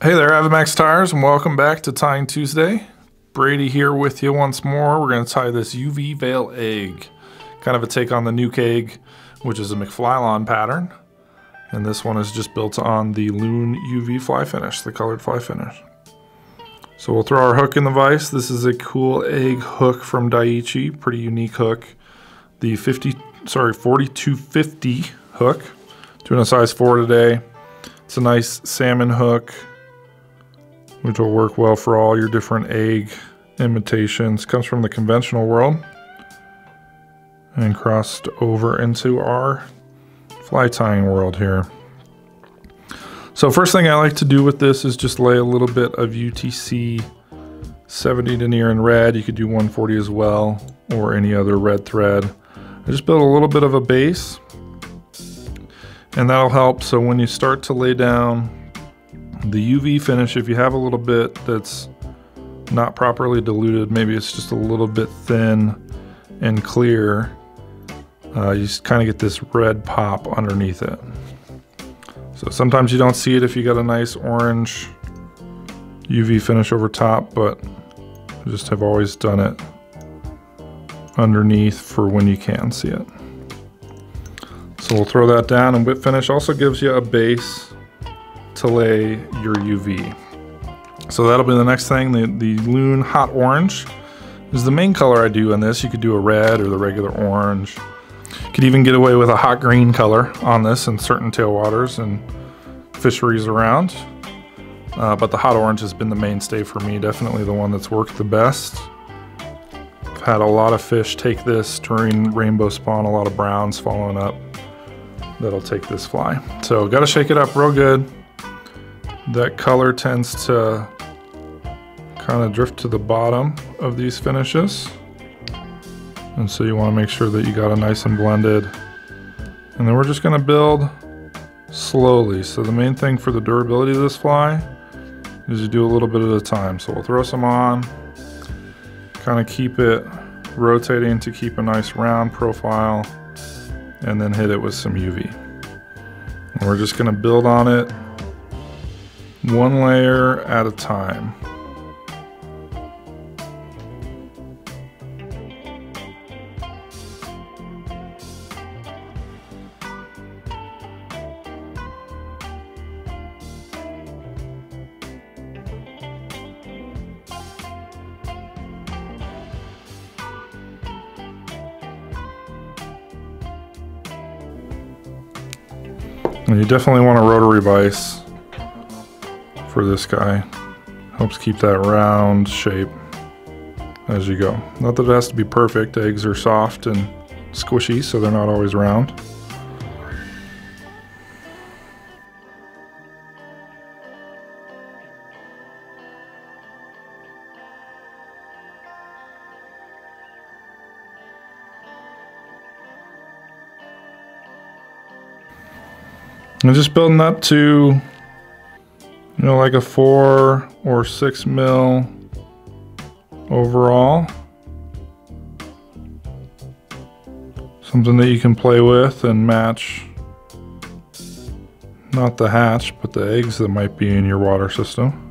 Hey there, AvidMax Tyers, and welcome back to Tying Tuesday. Brady here with you once more. We're going to tie this UV Veil egg. Kind of a take on the Nuke egg, which is a McFlylon pattern. And this one is just built on the Loon UV fly finish, the colored fly finish. So we'll throw our hook in the vise. This is a cool egg hook from Daiichi, pretty unique hook. The 50, sorry, 4250 hook, doing a size four today. It's a nice salmon hook, which will work well for all your different egg imitations. Comes from the conventional world and crossed over into our fly tying world here. So first thing I like to do with this is just lay a little bit of UTC 70 denier in red. You could do 140 as well or any other red thread. I just build a little bit of a base and that'll help. So when you start to lay down the UV finish, if you have a little bit that's not properly diluted, maybe it's just a little bit thin and clear, uh, you just kind of get this red pop underneath it. So sometimes you don't see it if you got a nice orange UV finish over top, but I just have always done it underneath for when you can see it. So we'll throw that down and whip finish also gives you a base lay your UV. So that'll be the next thing. The, the Loon Hot Orange is the main color I do in this. You could do a red or the regular orange. Could even get away with a hot green color on this in certain tailwaters and fisheries around. Uh, but the hot orange has been the mainstay for me, definitely the one that's worked the best. I've had a lot of fish take this during rainbow spawn, a lot of browns following up that'll take this fly. So gotta shake it up real good. That color tends to kind of drift to the bottom of these finishes. And so you want to make sure that you got it nice and blended. And then we're just going to build slowly. So the main thing for the durability of this fly is you do a little bit at a time. So we'll throw some on, kind of keep it rotating to keep a nice round profile, and then hit it with some UV. And we're just going to build on it one layer at a time. And you definitely want a rotary vise for this guy. Helps keep that round shape as you go. Not that it has to be perfect. Eggs are soft and squishy, so they're not always round. I'm just building up to, you know, like a four or six mil overall. Something that you can play with and match not the hatch, but the eggs that might be in your water system.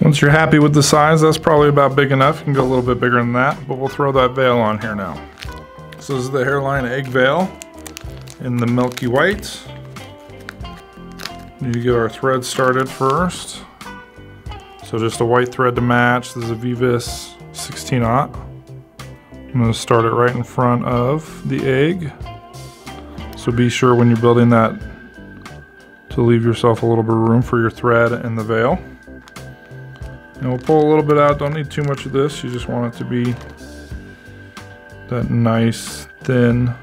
Once you're happy with the size, that's probably about big enough. You can go a little bit bigger than that, but we'll throw that veil on here now. So this is the Hareline egg veil in the milky white. Need to get our thread started first. So just a white thread to match. This is a Veevus 16 aught. I'm gonna start it right in front of the egg. So be sure when you're building that to leave yourself a little bit of room for your thread and the veil. And we'll pull a little bit out. Don't need too much of this. You just want it to be that nice, thin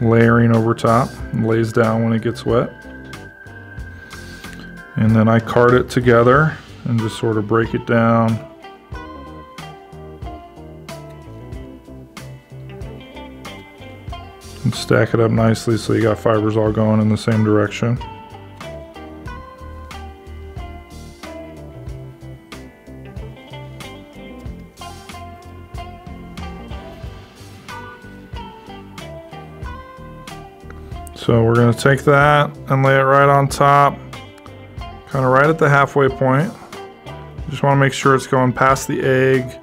layering over top. lays down when it gets wet. And then I card it together and just sort of break it down. And stack it up nicely so you got fibers all going in the same direction. So we're to take that and lay it right on top, kind of right at the halfway point. Just want to make sure it's going past the egg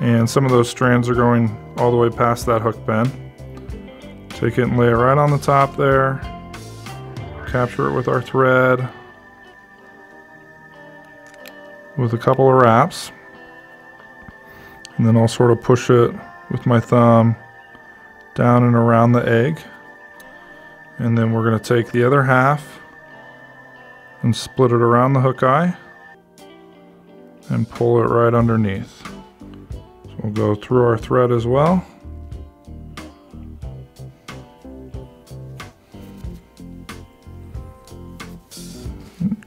and some of those strands are going all the way past that hook bend. Take it and lay it right on the top there. Capture it with our thread with a couple of wraps. And then I'll sort of push it with my thumb down and around the egg. And then we're going to take the other half and split it around the hook eye and pull it right underneath. So we'll go through our thread as well.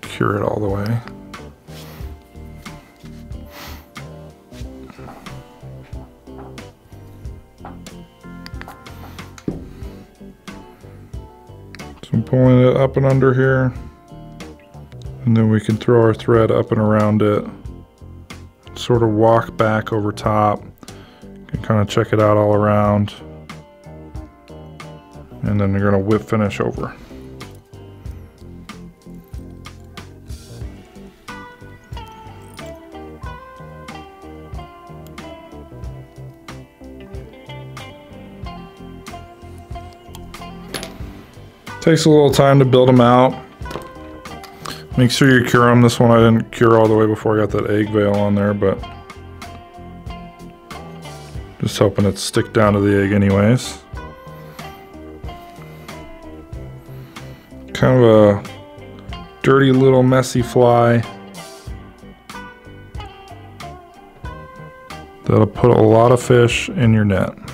Cure it all the way. I'm pulling it up and under here. And then we can throw our thread up and around it. Sort of walk back over top. and kind of check it out all around. And then you're gonna whip finish over. Takes a little time to build them out. Make sure you cure them. This one I didn't cure all the way before I got that egg veil on there, but just hoping it stick down to the egg anyways. Kind of a dirty little messy fly. That'll put a lot of fish in your net.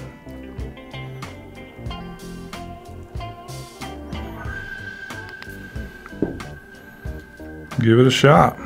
Give it a shot.